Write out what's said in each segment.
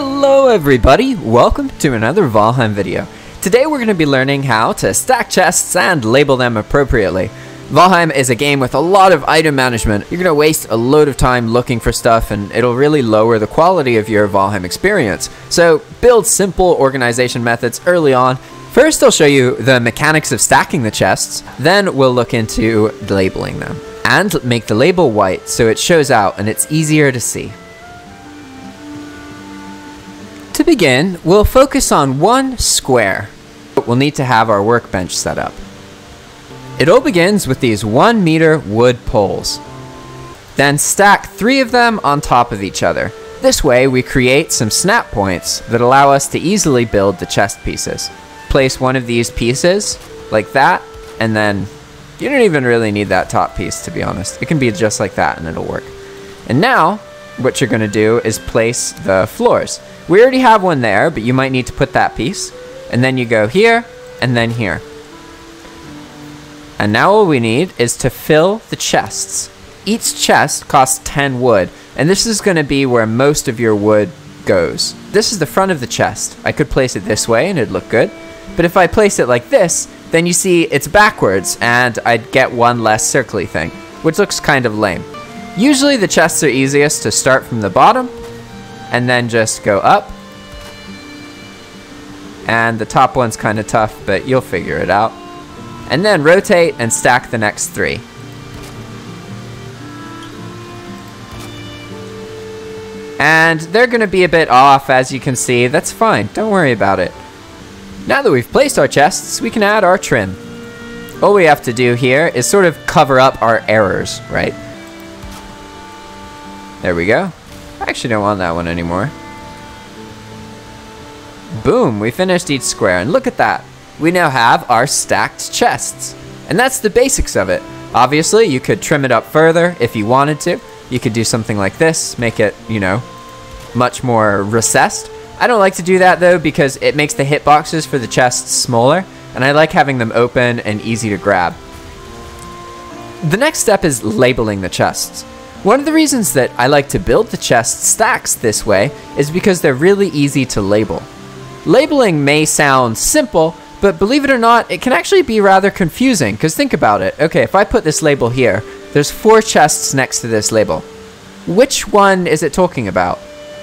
Hello everybody, welcome to another Valheim video. Today we're going to be learning how to stack chests and label them appropriately. Valheim is a game with a lot of item management. You're going to waste a load of time looking for stuff and it'll really lower the quality of your Valheim experience. So build simple organization methods early on. First I'll show you the mechanics of stacking the chests, then we'll look into labeling them. And make the label white so it shows out and it's easier to see. To begin, we'll focus on one square. We'll need to have our workbench set up. It all begins with these one meter wood poles. Then stack three of them on top of each other. This way we create some snap points that allow us to easily build the chest pieces. Place one of these pieces, like that, and then you don't even really need that top piece to be honest. It can be just like that and it'll work. And now, what you're gonna do is place the floors. We already have one there, but you might need to put that piece. And then you go here, and then here. And now all we need is to fill the chests. Each chest costs 10 wood, and this is going to be where most of your wood goes. This is the front of the chest. I could place it this way and it'd look good. But if I place it like this, then you see it's backwards and I'd get one less circly thing, which looks kind of lame. Usually the chests are easiest to start from the bottom and then just go up. And the top one's kind of tough, but you'll figure it out. And then rotate and stack the next three. And they're going to be a bit off, as you can see. That's fine. Don't worry about it. Now that we've placed our chests, we can add our trim. All we have to do here is sort of cover up our errors, right? There we go. I actually don't want that one anymore. Boom, we finished each square, and look at that. We now have our stacked chests. And that's the basics of it. Obviously, you could trim it up further if you wanted to. You could do something like this, make it, you know, much more recessed. I don't like to do that though because it makes the hitboxes for the chests smaller, and I like having them open and easy to grab. The next step is labeling the chests. One of the reasons that I like to build the chest stacks this way is because they're really easy to label. Labeling may sound simple, but believe it or not, it can actually be rather confusing, because think about it. Okay, if I put this label here, there's four chests next to this label. Which one is it talking about?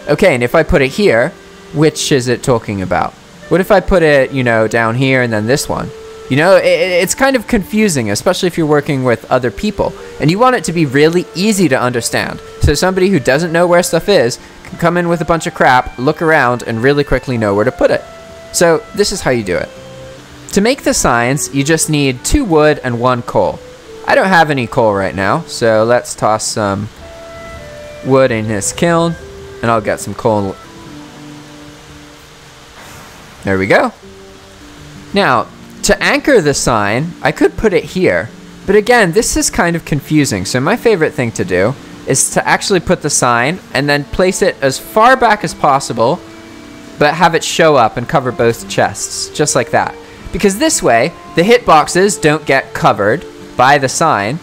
Okay, and if I put it here, which is it talking about? What if I put it, you know, down here and then this one? You know, it, it's kind of confusing, especially if you're working with other people. And you want it to be really easy to understand. So somebody who doesn't know where stuff is can come in with a bunch of crap, look around, and really quickly know where to put it. So this is how you do it. To make the signs, you just need two wood and one coal. I don't have any coal right now, so let's toss some wood in his kiln, and I'll get some coal. There we go. Now, to anchor the sign, I could put it here, but again, this is kind of confusing, so my favorite thing to do is to actually put the sign and then place it as far back as possible, but have it show up and cover both chests, just like that. Because this way, the hitboxes don't get covered by the sign,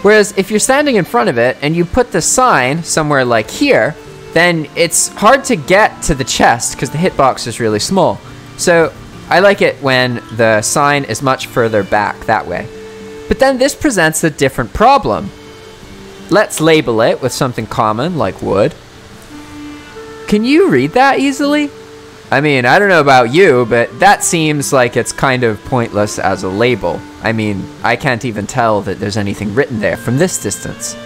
whereas if you're standing in front of it and you put the sign somewhere like here, then it's hard to get to the chest because the hitbox is really small. So I like it when the sign is much further back that way. But then this presents a different problem. Let's label it with something common like wood. Can you read that easily? I mean, I don't know about you, but that seems like it's kind of pointless as a label. I mean, I can't even tell that there's anything written there from this distance.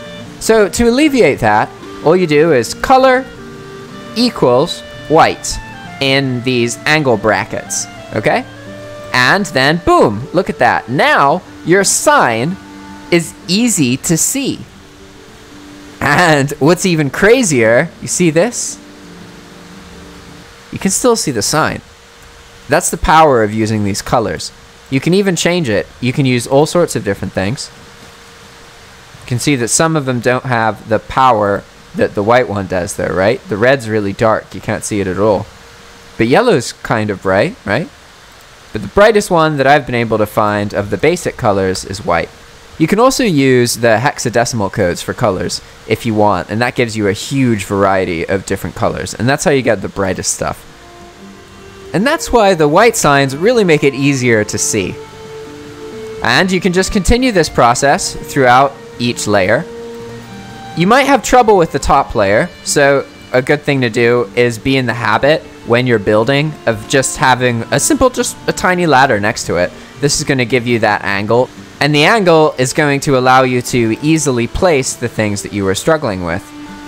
So to alleviate that, all you do is color equals white in these angle brackets, okay? And then boom, look at that. Now your sign is easy to see. And what's even crazier, you see this? You can still see the sign. That's the power of using these colors. You can even change it. You can use all sorts of different things. You can see that some of them don't have the power that the white one does though, right? The red's really dark. You can't see it at all. But yellow's kind of bright, right? But the brightest one that I've been able to find of the basic colors is white. You can also use the hexadecimal codes for colors if you want, and that gives you a huge variety of different colors, and that's how you get the brightest stuff. And that's why the white signs really make it easier to see. And you can just continue this process throughout each layer. You might have trouble with the top layer, so a good thing to do is be in the habit when you're building of just having a simple, just a tiny ladder next to it. This is going to give you that angle, and the angle is going to allow you to easily place the things that you were struggling with.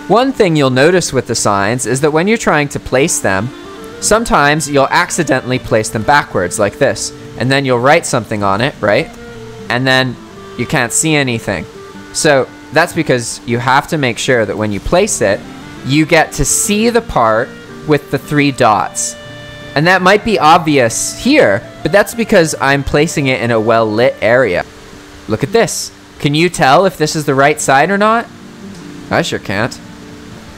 One thing you'll notice with the signs is that when you're trying to place them, sometimes you'll accidentally place them backwards like this, and then you'll write something on it, right? And then you can't see anything. So that's because you have to make sure that when you place it, you get to see the part with the three dots. And that might be obvious here, but that's because I'm placing it in a well lit area. Look at this. Can you tell if this is the right side or not? I sure can't.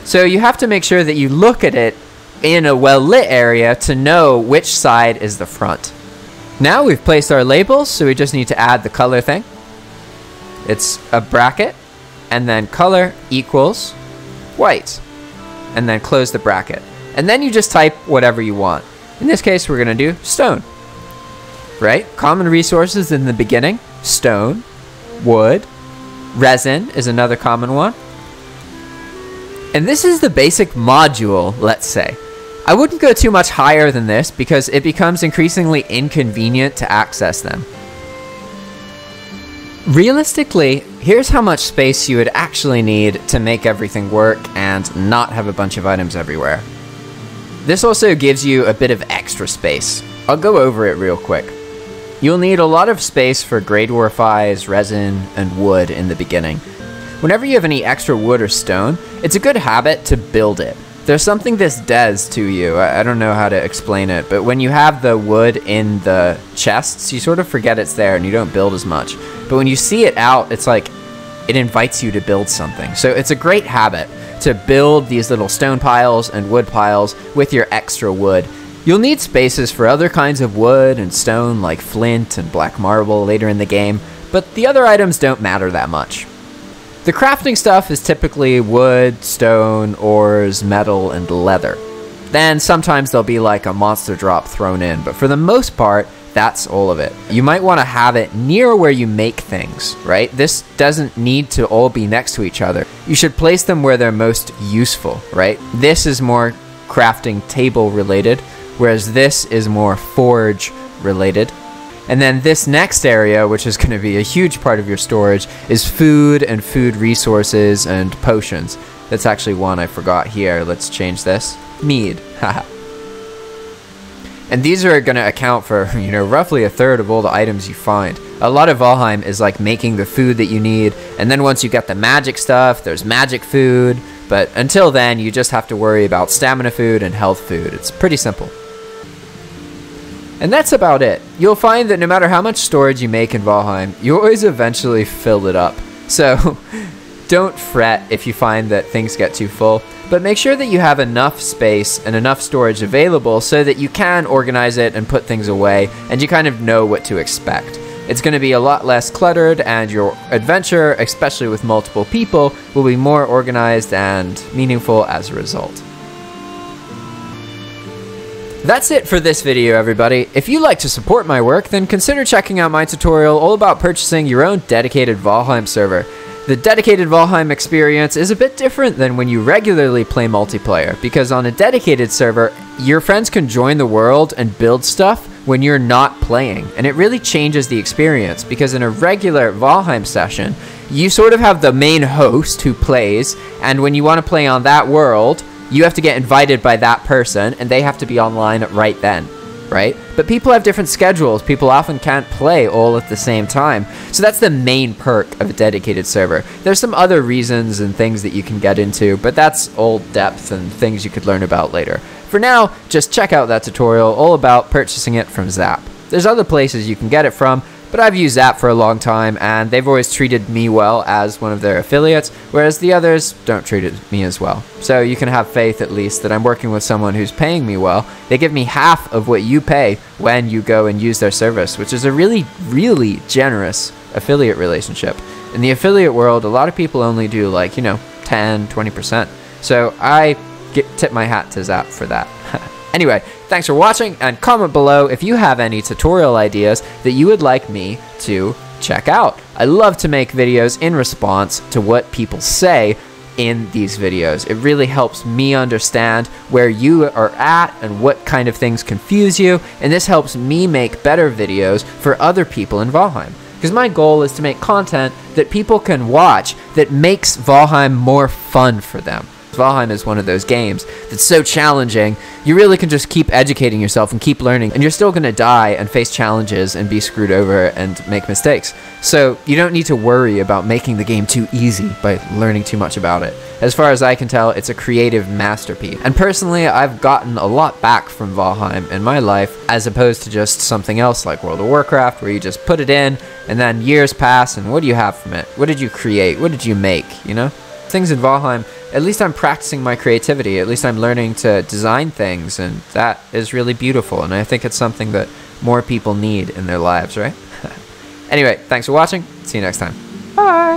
So you have to make sure that you look at it in a well lit area to know which side is the front. Now we've placed our labels, so we just need to add the color thing. It's a bracket, and then color equals white, and then close the bracket. And then you just type whatever you want. In this case, we're going to do stone. Right? Common resources in the beginning stone, wood, resin is another common one. And this is the basic module, let's say. I wouldn't go too much higher than this because it becomes increasingly inconvenient to access them. Realistically, here's how much space you would actually need to make everything work and not have a bunch of items everywhere. This also gives you a bit of extra space. I'll go over it real quick. You'll need a lot of space for Greydwarf eyes, resin, and wood in the beginning. Whenever you have any extra wood or stone, it's a good habit to build it. There's something this does to you. I, I don't know how to explain it, but when you have the wood in the chests, you sort of forget it's there and you don't build as much. But when you see it out, it's like it invites you to build something. So it's a great habit to build these little stone piles and wood piles with your extra wood. You'll need spaces for other kinds of wood and stone like flint and black marble later in the game, but the other items don't matter that much. The crafting stuff is typically wood, stone, ores, metal, and leather. Then sometimes there'll be like a monster drop thrown in, but for the most part, that's all of it. You might want to have it near where you make things, right? This doesn't need to all be next to each other. You should place them where they're most useful, right? This is more crafting table related, whereas this is more forge related. And then this next area, which is going to be a huge part of your storage, is food and food resources and potions. That's actually one I forgot here. Let's change this. Mead. and these are going to account for, you know, roughly a third of all the items you find. A lot of Valheim is like making the food that you need, and then once you get the magic stuff, there's magic food, but until then, you just have to worry about stamina food and health food. It's pretty simple. And that's about it. You'll find that no matter how much storage you make in Valheim, you always eventually fill it up. So don't fret if you find that things get too full, but make sure that you have enough space and enough storage available so that you can organize it and put things away and you kind of know what to expect. It's going to be a lot less cluttered, and your adventure, especially with multiple people, will be more organized and meaningful as a result. That's it for this video, everybody. If you'd like to support my work, then consider checking out my tutorial all about purchasing your own dedicated Valheim server. The dedicated Valheim experience is a bit different than when you regularly play multiplayer, because on a dedicated server, your friends can join the world and build stuff when you're not playing, and it really changes the experience, because in a regular Valheim session, you sort of have the main host who plays, and when you want to play on that world, you have to get invited by that person and they have to be online right then right? But people have different schedules. People often can't play all at the same time. So that's the main perk of a dedicated server. There's some other reasons and things that you can get into but that's all depth and things you could learn about later. For now just check out that tutorial all about purchasing it from zap. There's other places you can get it from but I've used Zap for a long time, and they've always treated me well as one of their affiliates, whereas the others don't treat me as well. So you can have faith at least that I'm working with someone who's paying me well. They give me half of what you pay when you go and use their service, which is a really, really generous affiliate relationship. In the affiliate world, a lot of people only do like, you know, 10, 20%. So I get, tip my hat to Zap for that. Anyway, thanks for watching and comment below if you have any tutorial ideas that you would like me to check out. I love to make videos in response to what people say in these videos. It really helps me understand where you are at and what kind of things confuse you, and this helps me make better videos for other people in Valheim. Because my goal is to make content that people can watch that makes Valheim more fun for them. Valheim is one of those games that's so challenging, you really can just keep educating yourself and keep learning, and you're still going to die and face challenges and be screwed over and make mistakes. So you don't need to worry about making the game too easy by learning too much about it. As far as I can tell, it's a creative masterpiece. And personally, I've gotten a lot back from Valheim in my life, as opposed to just something else like World of Warcraft, where you just put it in, and then years pass, and what do you have from it? What did you create? What did you make, you know? Things in Valheim at least I'm practicing my creativity. At least I'm learning to design things, and that is really beautiful. And I think it's something that more people need in their lives, right? anyway, thanks for watching. See you next time. Bye.